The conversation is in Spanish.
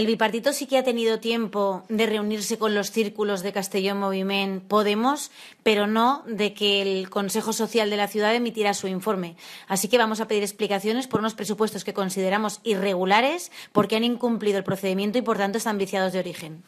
El bipartito sí que ha tenido tiempo de reunirse con los círculos de Castellón Moviment Podemos, pero no de que el Consejo Social de la ciudad emitiera su informe. Así que vamos a pedir explicaciones por unos presupuestos que consideramos irregulares porque han incumplido el procedimiento y, por tanto, están viciados de origen.